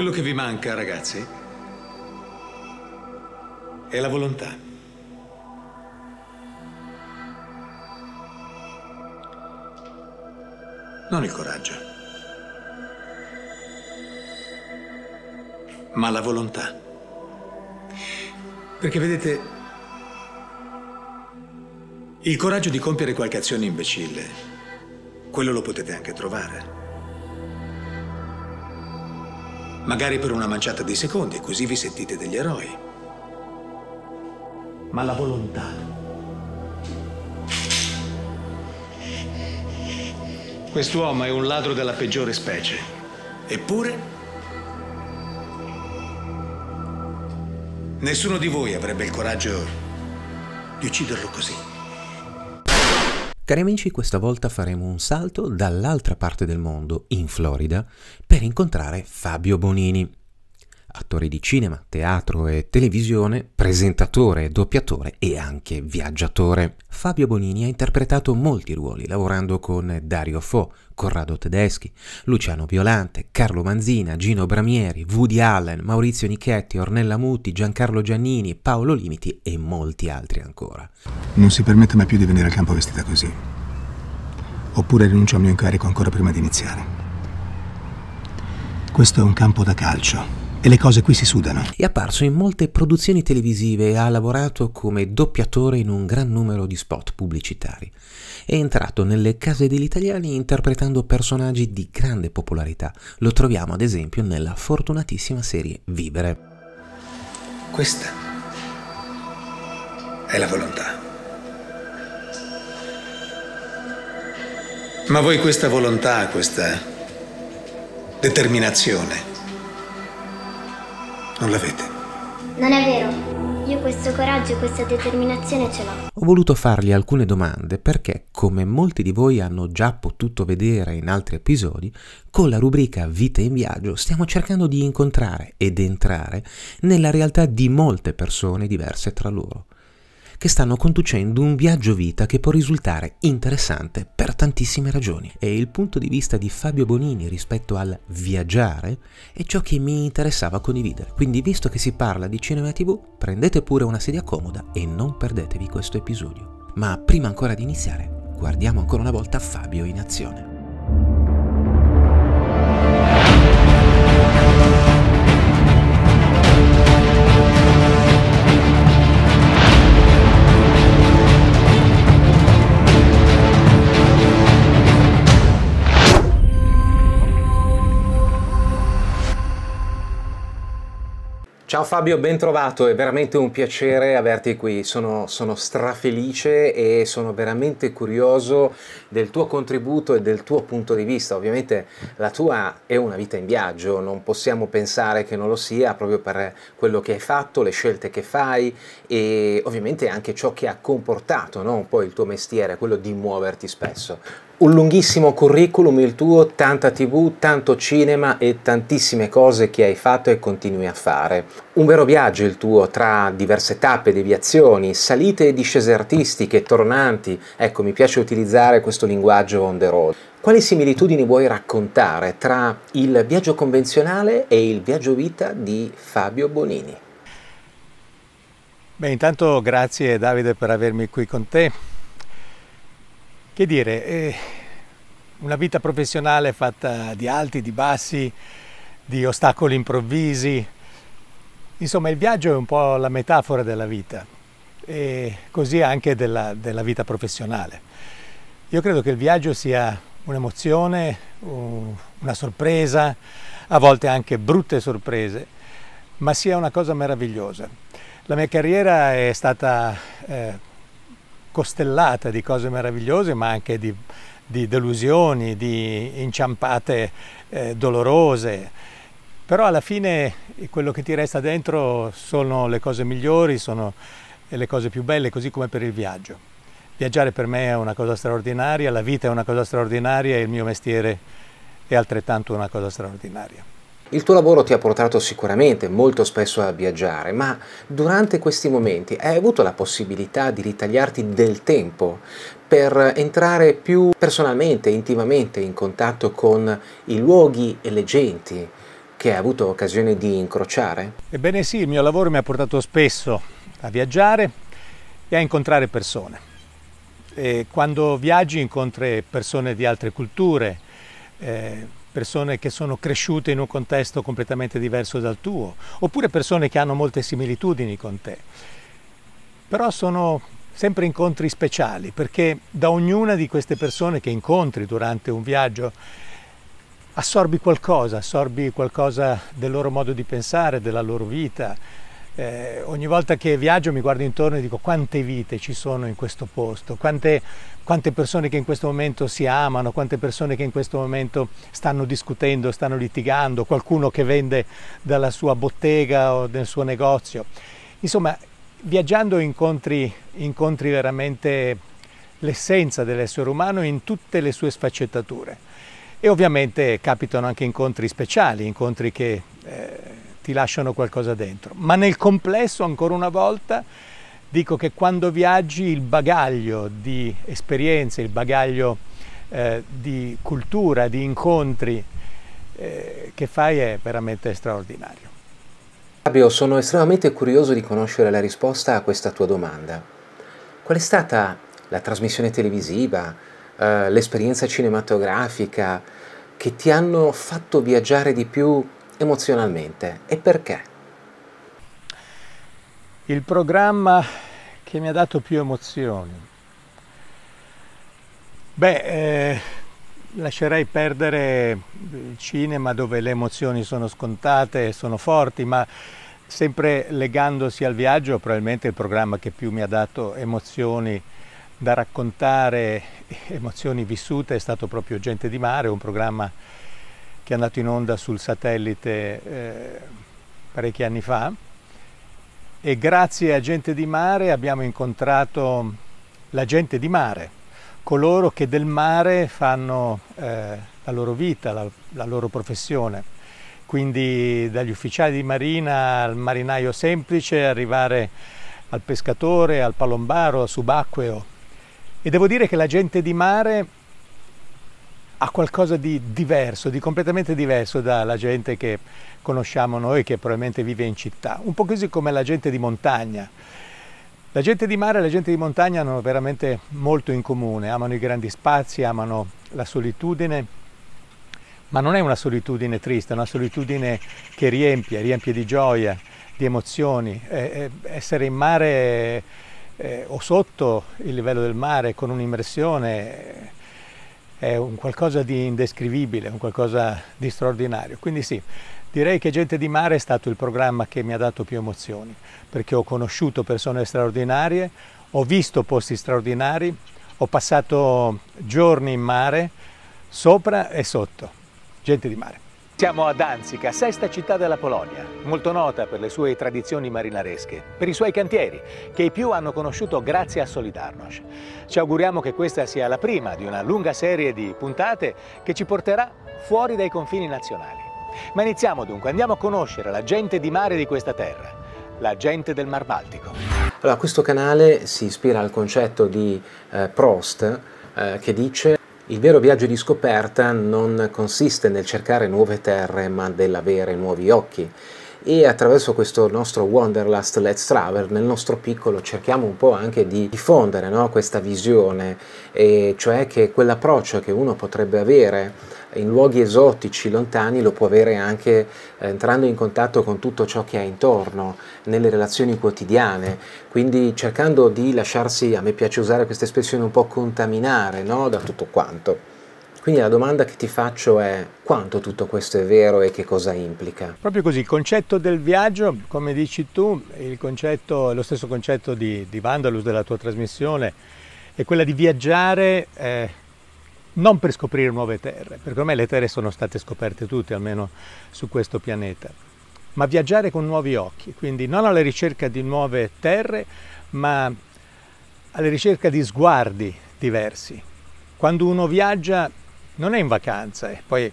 Quello che vi manca, ragazzi, è la volontà. Non il coraggio, ma la volontà. Perché vedete, il coraggio di compiere qualche azione imbecille, quello lo potete anche trovare. Magari per una manciata di secondi, così vi sentite degli eroi. Ma la volontà. Quest'uomo è un ladro della peggiore specie. Eppure... Nessuno di voi avrebbe il coraggio di ucciderlo così. Cari amici, questa volta faremo un salto dall'altra parte del mondo, in Florida, per incontrare Fabio Bonini attore di cinema, teatro e televisione, presentatore, doppiatore e anche viaggiatore. Fabio Bonini ha interpretato molti ruoli, lavorando con Dario Fo, Corrado Tedeschi, Luciano Violante, Carlo Manzina, Gino Bramieri, Woody Allen, Maurizio Nichetti, Ornella Muti, Giancarlo Giannini, Paolo Limiti e molti altri ancora. Non si permette mai più di venire al campo vestita così. Oppure rinuncio al mio incarico ancora prima di iniziare. Questo è un campo da calcio e le cose qui si sudano. È apparso in molte produzioni televisive e ha lavorato come doppiatore in un gran numero di spot pubblicitari. È entrato nelle case degli italiani interpretando personaggi di grande popolarità. Lo troviamo ad esempio nella fortunatissima serie Vivere. Questa è la volontà. Ma voi questa volontà, questa determinazione, non l'avete. Non è vero. Io questo coraggio e questa determinazione ce l'ho. Ho voluto fargli alcune domande perché, come molti di voi hanno già potuto vedere in altri episodi, con la rubrica Vita in viaggio stiamo cercando di incontrare ed entrare nella realtà di molte persone diverse tra loro che stanno conducendo un viaggio vita che può risultare interessante per tantissime ragioni. E il punto di vista di Fabio Bonini rispetto al viaggiare è ciò che mi interessava condividere. Quindi, visto che si parla di cinema TV, prendete pure una sedia comoda e non perdetevi questo episodio. Ma prima ancora di iniziare, guardiamo ancora una volta Fabio in azione. Ciao Fabio, ben trovato, è veramente un piacere averti qui, sono, sono strafelice e sono veramente curioso del tuo contributo e del tuo punto di vista. Ovviamente la tua è una vita in viaggio, non possiamo pensare che non lo sia proprio per quello che hai fatto, le scelte che fai e ovviamente anche ciò che ha comportato no? un po' il tuo mestiere, quello di muoverti spesso. Un lunghissimo curriculum il tuo, tanta tv, tanto cinema e tantissime cose che hai fatto e continui a fare. Un vero viaggio il tuo tra diverse tappe, deviazioni, salite e discese artistiche, tornanti. Ecco, mi piace utilizzare questo linguaggio on the road. Quali similitudini vuoi raccontare tra il viaggio convenzionale e il viaggio vita di Fabio Bonini? Beh, intanto grazie Davide per avermi qui con te che dire, eh, una vita professionale fatta di alti, di bassi, di ostacoli improvvisi. Insomma, il viaggio è un po' la metafora della vita e così anche della, della vita professionale. Io credo che il viaggio sia un'emozione, una sorpresa, a volte anche brutte sorprese, ma sia una cosa meravigliosa. La mia carriera è stata eh, costellata di cose meravigliose, ma anche di, di delusioni, di inciampate eh, dolorose. Però alla fine quello che ti resta dentro sono le cose migliori, sono le cose più belle, così come per il viaggio. Viaggiare per me è una cosa straordinaria, la vita è una cosa straordinaria e il mio mestiere è altrettanto una cosa straordinaria. Il tuo lavoro ti ha portato sicuramente molto spesso a viaggiare, ma durante questi momenti hai avuto la possibilità di ritagliarti del tempo per entrare più personalmente, intimamente in contatto con i luoghi e le genti, che hai avuto occasione di incrociare? Ebbene sì, il mio lavoro mi ha portato spesso a viaggiare e a incontrare persone. E quando viaggi incontri persone di altre culture, eh, persone che sono cresciute in un contesto completamente diverso dal tuo, oppure persone che hanno molte similitudini con te. Però sono sempre incontri speciali perché da ognuna di queste persone che incontri durante un viaggio assorbi qualcosa, assorbi qualcosa del loro modo di pensare, della loro vita. Eh, ogni volta che viaggio mi guardo intorno e dico quante vite ci sono in questo posto, quante, quante persone che in questo momento si amano, quante persone che in questo momento stanno discutendo, stanno litigando, qualcuno che vende dalla sua bottega o nel suo negozio. Insomma, viaggiando incontri, incontri veramente l'essenza dell'essere umano in tutte le sue sfaccettature. E ovviamente capitano anche incontri speciali, incontri che eh, ti lasciano qualcosa dentro. Ma nel complesso, ancora una volta, dico che quando viaggi il bagaglio di esperienze, il bagaglio eh, di cultura, di incontri eh, che fai è veramente straordinario. Fabio, sono estremamente curioso di conoscere la risposta a questa tua domanda. Qual è stata la trasmissione televisiva, eh, l'esperienza cinematografica che ti hanno fatto viaggiare di più emozionalmente e perché? Il programma che mi ha dato più emozioni. Beh, eh, lascerei perdere il cinema dove le emozioni sono scontate e sono forti, ma sempre legandosi al viaggio, probabilmente il programma che più mi ha dato emozioni da raccontare emozioni vissute è stato proprio Gente di Mare, un programma che è andato in onda sul satellite eh, parecchi anni fa. E grazie a Gente di Mare abbiamo incontrato la gente di mare, coloro che del mare fanno eh, la loro vita, la, la loro professione. Quindi dagli ufficiali di marina al marinaio semplice, arrivare al pescatore, al palombaro, al subacqueo, e devo dire che la gente di mare ha qualcosa di diverso, di completamente diverso dalla gente che conosciamo noi, che probabilmente vive in città, un po' così come la gente di montagna. La gente di mare e la gente di montagna hanno veramente molto in comune, amano i grandi spazi, amano la solitudine, ma non è una solitudine triste, è una solitudine che riempie, riempie di gioia, di emozioni. essere in mare eh, o sotto il livello del mare con un'immersione è un qualcosa di indescrivibile, un qualcosa di straordinario. Quindi sì, direi che Gente di Mare è stato il programma che mi ha dato più emozioni, perché ho conosciuto persone straordinarie, ho visto posti straordinari, ho passato giorni in mare, sopra e sotto. Gente di Mare. Siamo a Danzica, sesta città della Polonia, molto nota per le sue tradizioni marinaresche, per i suoi cantieri, che i più hanno conosciuto grazie a Solidarnosc. Ci auguriamo che questa sia la prima di una lunga serie di puntate che ci porterà fuori dai confini nazionali. Ma iniziamo dunque, andiamo a conoscere la gente di mare di questa terra, la gente del Mar Baltico. Allora, questo canale si ispira al concetto di eh, Prost eh, che dice il vero viaggio di scoperta non consiste nel cercare nuove terre, ma nell'avere nuovi occhi. E attraverso questo nostro Wanderlust Let's Travel, nel nostro piccolo, cerchiamo un po' anche di diffondere no? questa visione, e cioè che quell'approccio che uno potrebbe avere in luoghi esotici, lontani, lo può avere anche eh, entrando in contatto con tutto ciò che ha intorno, nelle relazioni quotidiane, quindi cercando di lasciarsi, a me piace usare questa espressione, un po' contaminare no? da tutto quanto. Quindi la domanda che ti faccio è quanto tutto questo è vero e che cosa implica? Proprio così, il concetto del viaggio, come dici tu, concetto, lo stesso concetto di, di Vandalus della tua trasmissione, è quella di viaggiare eh, non per scoprire nuove terre, perché ormai le terre sono state scoperte tutte, almeno su questo pianeta, ma viaggiare con nuovi occhi, quindi non alla ricerca di nuove terre, ma alla ricerca di sguardi diversi. Quando uno viaggia non è in vacanza, e poi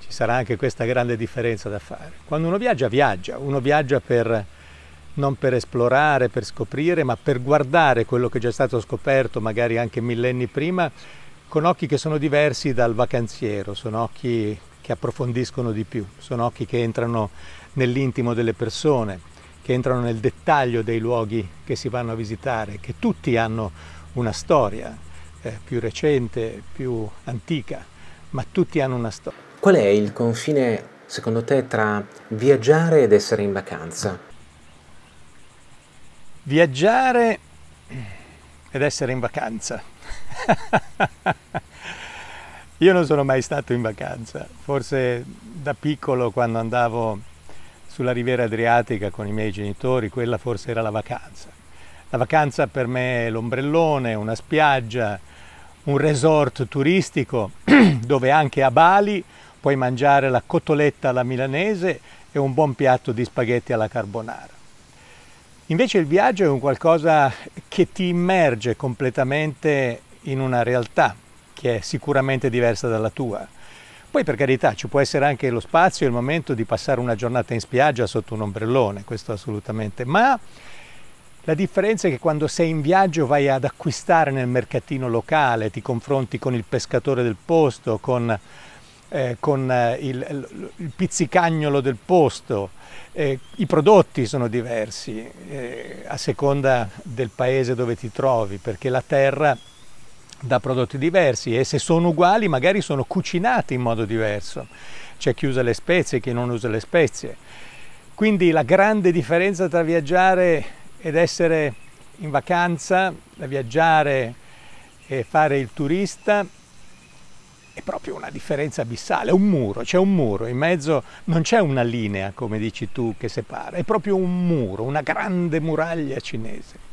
ci sarà anche questa grande differenza da fare. Quando uno viaggia, viaggia, uno viaggia per non per esplorare, per scoprire, ma per guardare quello che è già stato scoperto magari anche millenni prima con occhi che sono diversi dal vacanziero, sono occhi che approfondiscono di più, sono occhi che entrano nell'intimo delle persone, che entrano nel dettaglio dei luoghi che si vanno a visitare, che tutti hanno una storia eh, più recente, più antica, ma tutti hanno una storia. Qual è il confine, secondo te, tra viaggiare ed essere in vacanza? Viaggiare ed essere in vacanza. Io non sono mai stato in vacanza, forse da piccolo quando andavo sulla riviera adriatica con i miei genitori, quella forse era la vacanza. La vacanza per me è l'ombrellone, una spiaggia, un resort turistico dove anche a Bali puoi mangiare la cotoletta alla milanese e un buon piatto di spaghetti alla carbonara. Invece il viaggio è un qualcosa che ti immerge completamente in una realtà che è sicuramente diversa dalla tua. Poi per carità ci può essere anche lo spazio e il momento di passare una giornata in spiaggia sotto un ombrellone, questo assolutamente, ma la differenza è che quando sei in viaggio vai ad acquistare nel mercatino locale, ti confronti con il pescatore del posto, con, eh, con eh, il, il, pizzicagnolo del posto, eh, i prodotti sono diversi eh, a seconda del paese dove ti trovi, perché la terra dà prodotti diversi e se sono uguali magari sono cucinati in modo diverso. C'è chi usa le spezie e chi non usa le spezie. Quindi la grande differenza tra viaggiare ed essere in vacanza, viaggiare e fare il turista è proprio una differenza abissale, è un muro, c'è un muro, in mezzo non c'è una linea, come dici tu, che separa, è proprio un muro, una grande muraglia cinese.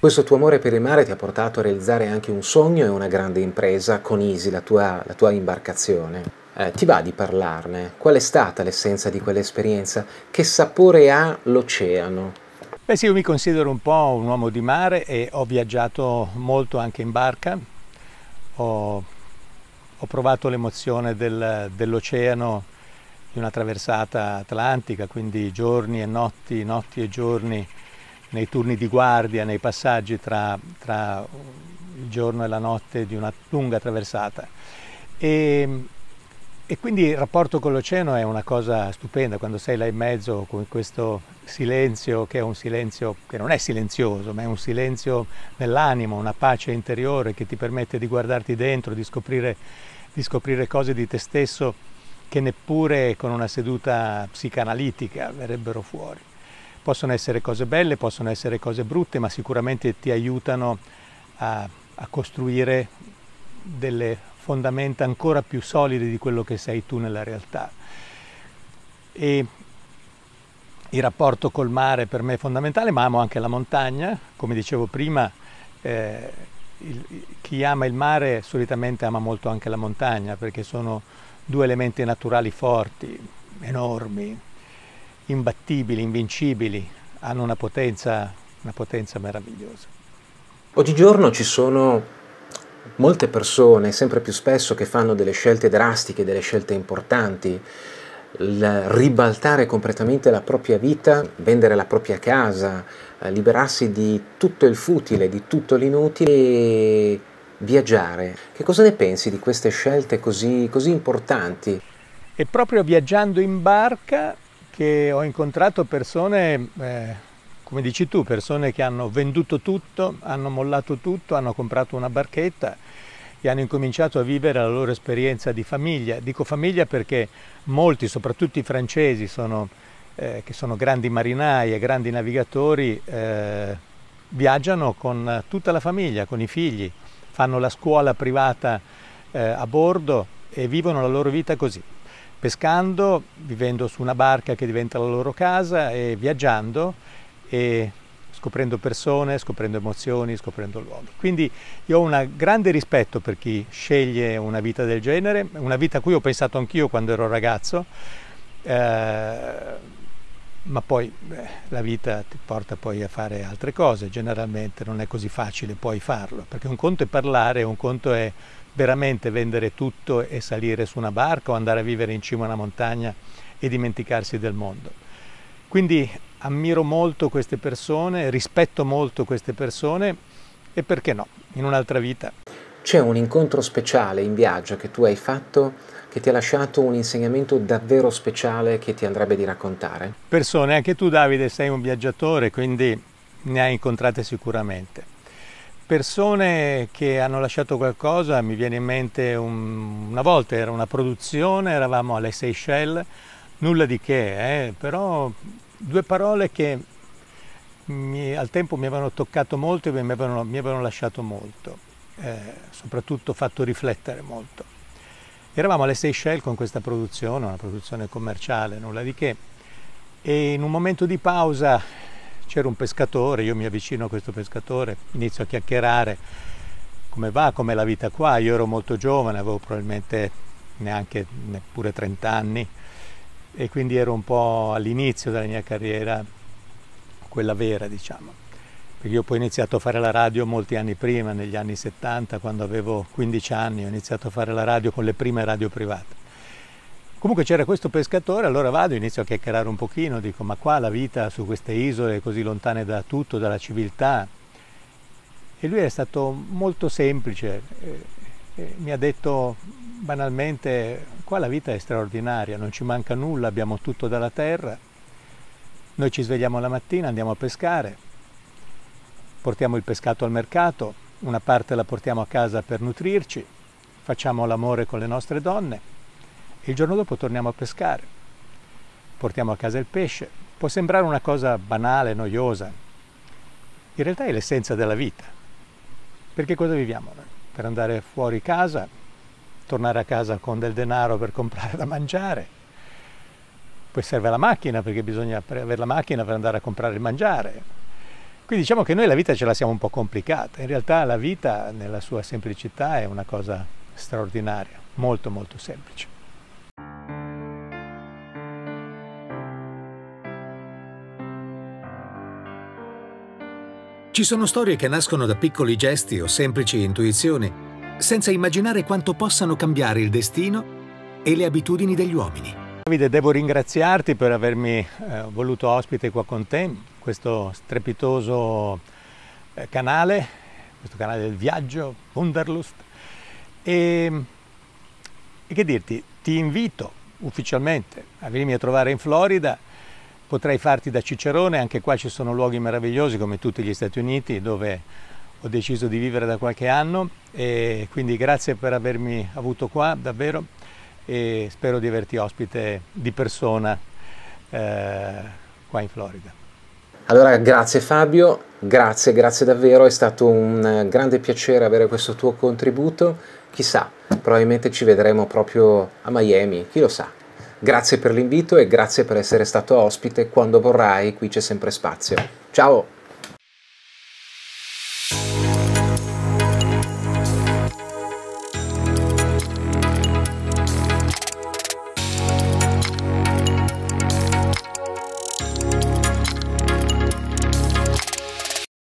Questo tuo amore per il mare ti ha portato a realizzare anche un sogno e una grande impresa con Easy, la tua, la tua imbarcazione. Eh, ti va di parlarne? Qual è stata l'essenza di quell'esperienza? Che sapore ha l'oceano? Beh sì, io mi considero un po' un uomo di mare e ho viaggiato molto anche in barca, ho, ho provato l'emozione del, dell'oceano di una traversata atlantica, quindi giorni e notti, notti e giorni nei turni di guardia, nei passaggi tra, tra il giorno e la notte di una lunga traversata. E, e quindi il rapporto con l'oceano è una cosa stupenda, quando sei là in mezzo con questo silenzio che è un silenzio che non è silenzioso, ma è un silenzio nell'animo, una pace interiore che ti permette di guardarti dentro, di scoprire, di scoprire cose di te stesso che neppure con una seduta psicanalitica verrebbero fuori. Possono essere cose belle, possono essere cose brutte, ma sicuramente ti aiutano a, a costruire delle fondamenta ancora più solide di quello che sei tu nella realtà. E il rapporto col mare per me è fondamentale, ma amo anche la montagna, come dicevo prima, eh, il, chi ama il mare solitamente ama molto anche la montagna perché sono due elementi naturali forti, enormi, imbattibili, invincibili, hanno una potenza, una potenza meravigliosa. Oggigiorno ci sono molte persone, sempre più spesso, che fanno delle scelte drastiche, delle scelte importanti, ribaltare completamente la propria vita, vendere la propria casa, eh, liberarsi di tutto il futile, di tutto l'inutile e viaggiare. Che cosa ne pensi di queste scelte così, così importanti? È proprio viaggiando in barca che ho incontrato persone, eh, come dici tu, persone che hanno venduto tutto, hanno mollato tutto, hanno comprato una barchetta e hanno incominciato a vivere la loro esperienza di famiglia. Dico famiglia perché molti, soprattutto i francesi, sono, eh, che sono grandi marinai e grandi navigatori, eh, viaggiano con tutta la famiglia, con i figli, fanno la scuola privata eh, a bordo e vivono la loro vita così, pescando, vivendo su una barca che diventa la loro casa e viaggiando e scoprendo persone, scoprendo emozioni, scoprendo luoghi. Quindi io ho un grande rispetto per chi sceglie una vita del genere, una vita a cui ho pensato anch'io quando ero ragazzo, eh, ma poi beh, la vita ti porta poi a fare altre cose, generalmente non è così facile poi farlo, perché un conto è parlare, un conto è veramente vendere tutto e salire su una barca o andare a vivere in cima a una montagna e dimenticarsi del mondo. Quindi ammiro molto queste persone, rispetto molto queste persone e perché no, in un'altra vita. c'è un incontro speciale in viaggio che tu hai fatto che ti ha lasciato un insegnamento davvero speciale che ti andrebbe di raccontare? Persone, anche tu Davide sei un viaggiatore, quindi ne hai incontrate sicuramente. Persone che hanno lasciato qualcosa, mi viene in mente un, una volta era una produzione, eravamo alle Seychelles, nulla di che, eh, però due parole che mi, al tempo mi avevano toccato molto e mi avevano, mi avevano lasciato molto, eh, soprattutto fatto riflettere molto. Eravamo alle Seychelles con questa produzione, una produzione commerciale, nulla di che, e in un momento di pausa c'era un pescatore, io mi avvicino a questo pescatore, inizio a chiacchierare come va, com'è la vita qua, io ero molto giovane, avevo probabilmente neanche neppure 30 anni e quindi ero un po' all'inizio della mia carriera, quella vera diciamo perché io poi ho iniziato a fare la radio molti anni prima, negli anni 70, quando avevo 15 anni, ho iniziato a fare la radio con le prime radio private. Comunque c'era questo pescatore, allora vado, inizio a chiacchierare un pochino, dico ma qua la vita su queste isole così lontane da tutto, dalla civiltà. E lui è stato molto semplice, mi ha detto banalmente qua la vita è straordinaria, non ci manca nulla, abbiamo tutto dalla terra, noi ci svegliamo la mattina, andiamo a pescare, portiamo il pescato al mercato, una parte la portiamo a casa per nutrirci, facciamo l'amore con le nostre donne e il giorno dopo torniamo a pescare. Portiamo a casa il pesce. Può sembrare una cosa banale, noiosa. In realtà è l'essenza della vita. Perché cosa viviamo noi? Per andare fuori casa, tornare a casa con del denaro per comprare da mangiare. Poi serve la macchina perché bisogna avere la macchina per andare a comprare il mangiare quindi diciamo che noi la vita ce la siamo un po' complicata, in realtà la vita nella sua semplicità è una cosa straordinaria, molto molto semplice. Ci sono storie che nascono da piccoli gesti o semplici intuizioni, senza immaginare quanto possano cambiare il destino e le abitudini degli uomini. Davide, devo ringraziarti per avermi eh, voluto ospite qua con te questo strepitoso eh, canale, questo canale del viaggio, Wunderlust. E, e che dirti, ti invito ufficialmente a venirmi a trovare in Florida, potrei farti da Cicerone, anche qua ci sono luoghi meravigliosi come tutti gli Stati Uniti dove ho deciso di vivere da qualche anno e quindi grazie per avermi avuto qua davvero e spero di averti ospite di persona eh, qua in Florida. Allora grazie Fabio, grazie, grazie davvero, è stato un grande piacere avere questo tuo contributo, chissà, probabilmente ci vedremo proprio a Miami, chi lo sa. Grazie per l'invito e grazie per essere stato ospite, quando vorrai qui c'è sempre spazio. Ciao!